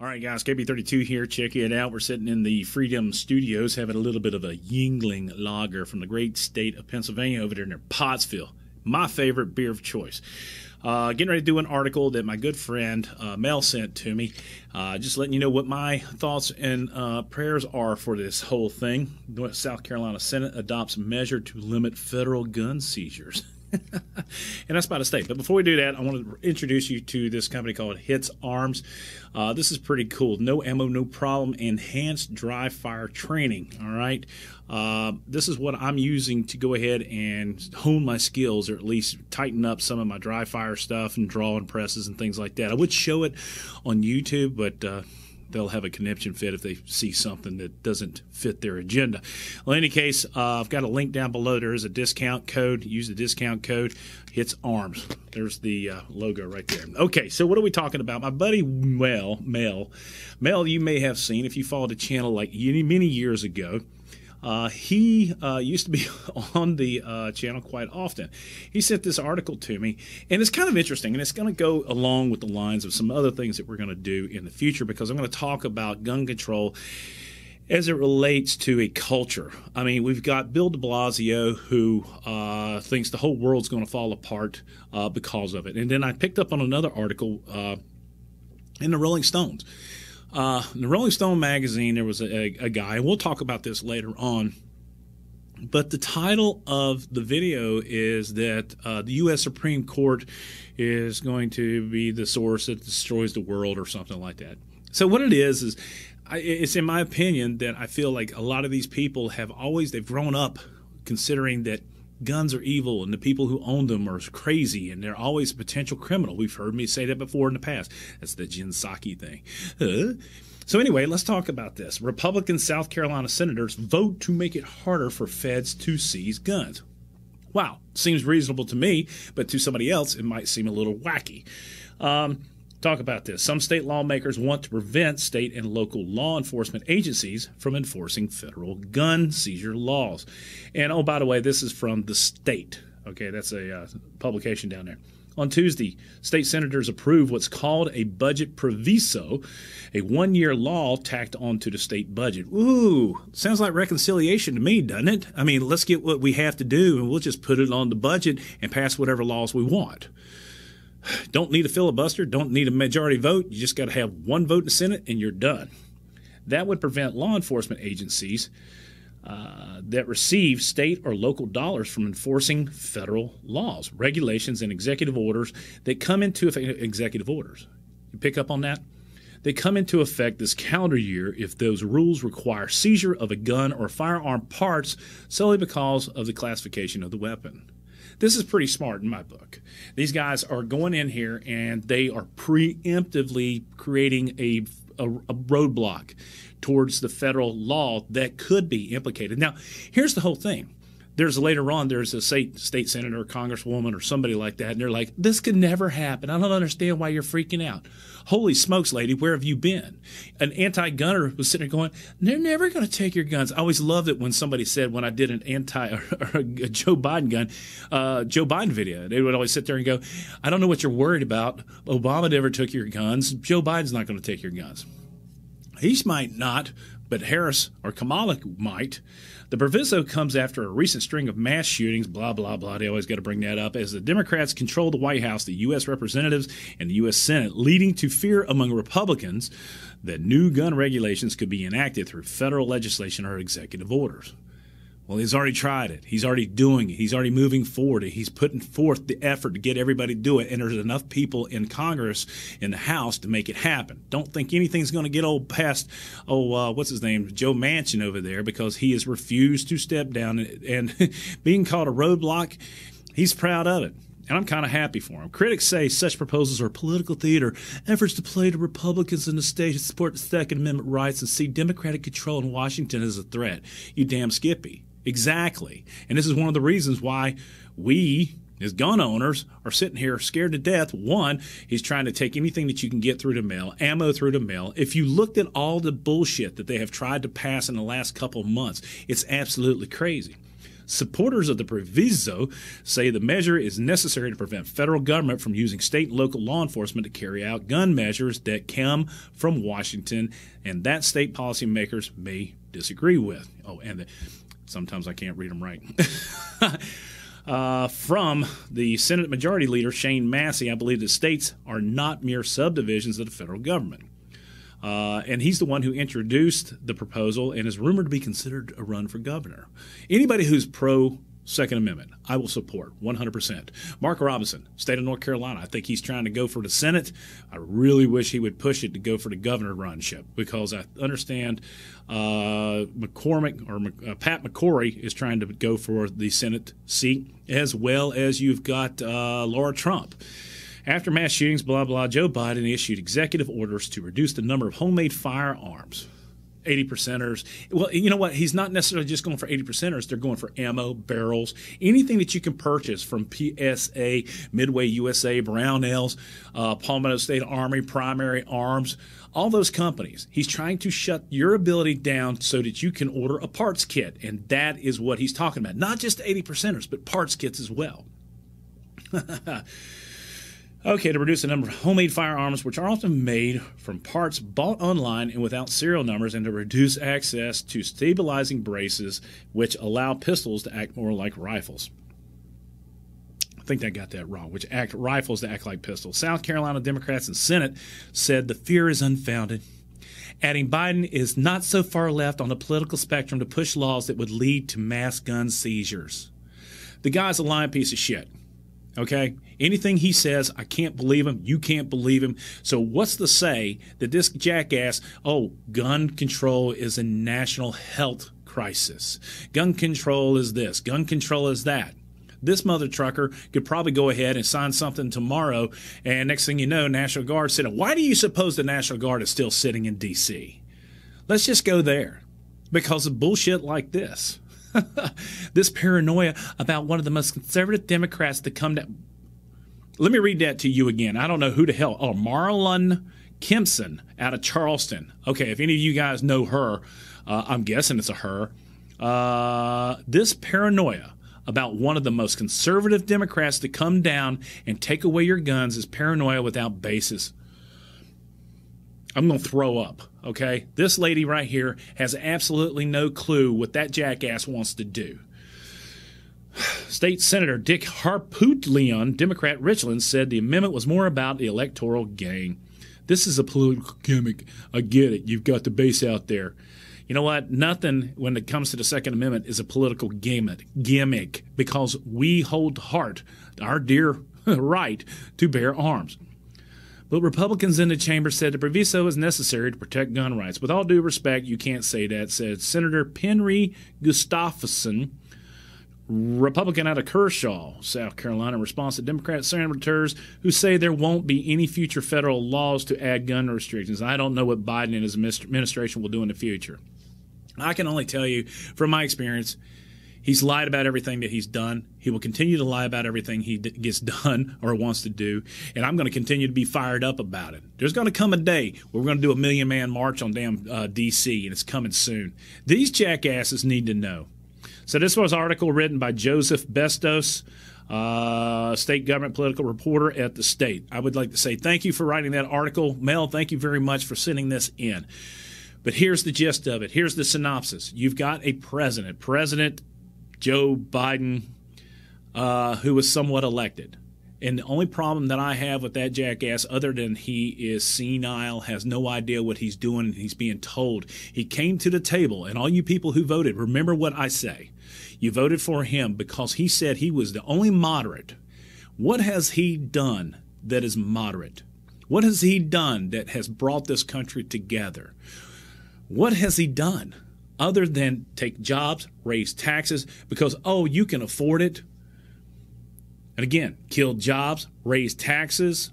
All right, guys, KB32 here. Check it out. We're sitting in the Freedom Studios having a little bit of a Yuengling lager from the great state of Pennsylvania over there near Pottsville. My favorite beer of choice. Uh, getting ready to do an article that my good friend uh, Mel sent to me. Uh, just letting you know what my thoughts and uh, prayers are for this whole thing. South Carolina Senate adopts measure to limit federal gun seizures. and that's about to state. But before we do that, I want to introduce you to this company called Hits Arms. Uh, this is pretty cool. No ammo, no problem. Enhanced dry fire training. All right. Uh, this is what I'm using to go ahead and hone my skills, or at least tighten up some of my dry fire stuff and drawing presses and things like that. I would show it on YouTube, but uh, they'll have a conniption fit if they see something that doesn't fit their agenda. Well, in any case, uh, I've got a link down below. There is a discount code. Use the discount code. Hits arms. There's the uh, logo right there. Okay, so what are we talking about? My buddy Mel, Mel, Mel, you may have seen if you followed the channel like many years ago. Uh, he uh, used to be on the uh, channel quite often. He sent this article to me, and it's kind of interesting, and it's going to go along with the lines of some other things that we're going to do in the future because I'm going to talk about gun control as it relates to a culture. I mean, we've got Bill de Blasio who uh, thinks the whole world's going to fall apart uh, because of it. And then I picked up on another article uh, in the Rolling Stones uh, in the Rolling Stone magazine, there was a, a, guy, and we'll talk about this later on. But the title of the video is that uh, the U.S. Supreme Court is going to be the source that destroys the world, or something like that. So what it is is, I, it's in my opinion that I feel like a lot of these people have always they've grown up considering that guns are evil and the people who own them are crazy and they're always a potential criminal. We've heard me say that before in the past. That's the Psaki thing. Uh, so anyway, let's talk about this. Republican South Carolina senators vote to make it harder for feds to seize guns. Wow, seems reasonable to me, but to somebody else, it might seem a little wacky. Um, talk about this. Some state lawmakers want to prevent state and local law enforcement agencies from enforcing federal gun seizure laws. And oh, by the way, this is from the state. Okay, that's a uh, publication down there. On Tuesday, state senators approved what's called a budget proviso, a one year law tacked onto the state budget. Ooh, sounds like reconciliation to me, doesn't it? I mean, let's get what we have to do and we'll just put it on the budget and pass whatever laws we want. Don't need a filibuster, don't need a majority vote. You just got to have one vote in the Senate and you're done. That would prevent law enforcement agencies uh, that receive state or local dollars from enforcing federal laws, regulations, and executive orders that come into effect. Executive orders. You pick up on that? They come into effect this calendar year if those rules require seizure of a gun or firearm parts solely because of the classification of the weapon. This is pretty smart in my book. These guys are going in here and they are preemptively creating a, a, a roadblock towards the federal law that could be implicated. Now, here's the whole thing there's later on there's a state state senator or congresswoman or somebody like that and they're like this could never happen. I don't understand why you're freaking out. Holy smokes lady where have you been? An anti-gunner was sitting there going they're never going to take your guns. I always loved it when somebody said when i did an anti or, a joe biden gun uh, joe biden video. They would always sit there and go i don't know what you're worried about. Obama never took your guns. Joe biden's not going to take your guns. He might not but harris or kamala might the proviso comes after a recent string of mass shootings, blah, blah, blah. They always got to bring that up. As the Democrats control the White House, the U.S. representatives, and the U.S. Senate, leading to fear among Republicans that new gun regulations could be enacted through federal legislation or executive orders. Well, he's already tried it. He's already doing it. He's already moving forward. He's putting forth the effort to get everybody to do it. And there's enough people in Congress, in the House, to make it happen. Don't think anything's going to get old past, oh, uh, what's his name, Joe Manchin over there, because he has refused to step down. And being called a roadblock, he's proud of it and I'm kind of happy for him. Critics say such proposals are political theater, efforts to play to Republicans in the state to support the Second Amendment rights and see Democratic control in Washington as a threat. You damn Skippy. Exactly. And this is one of the reasons why we, as gun owners, are sitting here scared to death. One, he's trying to take anything that you can get through the mail, ammo through the mail. If you looked at all the bullshit that they have tried to pass in the last couple of months, it's absolutely crazy. Supporters of the proviso say the measure is necessary to prevent federal government from using state and local law enforcement to carry out gun measures that come from Washington and that state policymakers may disagree with. Oh, and the, sometimes I can't read them right. Uh, from the Senate Majority Leader Shane Massey, I believe that states are not mere subdivisions of the federal government. Uh, and he's the one who introduced the proposal and is rumored to be considered a run for governor. Anybody who's pro Second Amendment, I will support 100%. Mark Robinson, state of North Carolina, I think he's trying to go for the Senate. I really wish he would push it to go for the governor runship because I understand uh, McCormick or uh, Pat McCrory is trying to go for the Senate seat, as well as you've got uh, Laura Trump. After mass shootings, blah, blah, Joe Biden issued executive orders to reduce the number of homemade firearms. 80 percenters. Well, you know what? He's not necessarily just going for 80 percenters. They're going for ammo, barrels, anything that you can purchase from PSA, Midway USA, Brownells, uh, Palmetto State Army, Primary Arms, all those companies. He's trying to shut your ability down so that you can order a parts kit. And that is what he's talking about. Not just 80 percenters, but parts kits as well. Okay, to reduce the number of homemade firearms, which are often made from parts bought online and without serial numbers, and to reduce access to stabilizing braces, which allow pistols to act more like rifles. I think I got that wrong, which act rifles to act like pistols. South Carolina Democrats and Senate said the fear is unfounded, adding Biden is not so far left on the political spectrum to push laws that would lead to mass gun seizures. The guy's a lying piece of shit. Okay? Anything he says, I can't believe him. You can't believe him. So, what's the say that this jackass, oh, gun control is a national health crisis? Gun control is this, gun control is that. This mother trucker could probably go ahead and sign something tomorrow, and next thing you know, National Guard said, Why do you suppose the National Guard is still sitting in D.C.? Let's just go there because of bullshit like this. this paranoia about one of the most conservative Democrats to come down. Let me read that to you again. I don't know who the hell. Oh, Marlon Kimpson out of Charleston. Okay, if any of you guys know her, uh, I'm guessing it's a her. Uh, this paranoia about one of the most conservative Democrats to come down and take away your guns is paranoia without basis. I'm going to throw up, okay? This lady right here has absolutely no clue what that jackass wants to do. State Senator Dick Harpootlian, Democrat Richland, said the amendment was more about the electoral gain. This is a political gimmick. I get it. You've got the base out there. You know what? Nothing when it comes to the Second Amendment is a political gimmick, gimmick because we hold hard our dear right to bear arms. But Republicans in the chamber said the proviso is necessary to protect gun rights. With all due respect, you can't say that, said Senator Penry Gustafson, Republican out of Kershaw, South Carolina, in response to Democrat senators who say there won't be any future federal laws to add gun restrictions. I don't know what Biden and his administration will do in the future. I can only tell you from my experience, He's lied about everything that he's done. He will continue to lie about everything he d- gets done or wants to do. And I'm going to continue to be fired up about it. There's going to come a day where we're going to do a million man march on damn uh, D.C., and it's coming soon. These jackasses need to know. So, this was an article written by Joseph Bustos. Uh, state government political reporter at the state. I would like to say thank you for writing that article. Mel, thank you very much for sending this in. But here's the gist of it. Here's the synopsis. You've got a president, President Joe Biden, uh, who was somewhat elected. And the only problem that I have with that jackass, other than he is senile, has no idea what he's doing, and he's being told. He came to the table, and all you people who voted, remember what I say. You voted for him because he said he was the only moderate. What has he done that is moderate? What has he done that has brought this country together? What has he done? Other than take jobs, raise taxes because, oh, you can afford it. And again, kill jobs, raise taxes,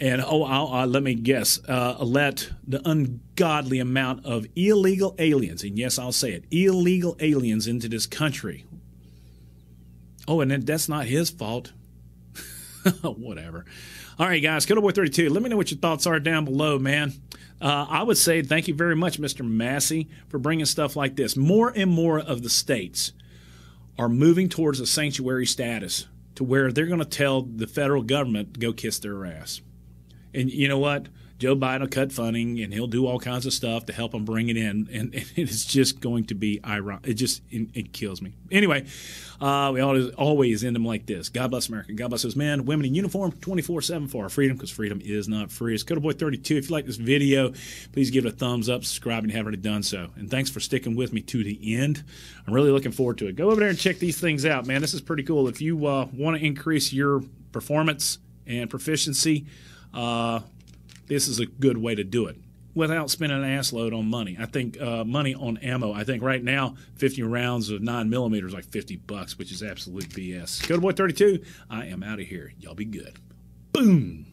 and oh, I'll, uh, let me guess, uh, let the ungodly amount of illegal aliens, and yes, I'll say it, illegal aliens into this country. Oh, and that's not his fault. Whatever. All right, guys, Killer Boy 32. Let me know what your thoughts are down below, man. Uh, I would say thank you very much, Mr. Massey, for bringing stuff like this. More and more of the states are moving towards a sanctuary status to where they're going to tell the federal government go kiss their ass. And you know what? Joe Biden will cut funding and he'll do all kinds of stuff to help them bring it in, and, and it's just going to be ironic. It just it, it kills me. Anyway, uh, we always always end them like this: God bless America. God bless those men, women in uniform, twenty four seven for our freedom, because freedom is not free. It's Boy thirty two. If you like this video, please give it a thumbs up, subscribe, and you haven't already done so. And thanks for sticking with me to the end. I'm really looking forward to it. Go over there and check these things out, man. This is pretty cool. If you uh, want to increase your performance and proficiency. Uh, this is a good way to do it without spending an ass load on money. I think uh, money on ammo. I think right now, 50 rounds of 9 millimeters like 50 bucks, which is absolute BS. Go to Boy 32. I am out of here. Y'all be good. Boom.